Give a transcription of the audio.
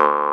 you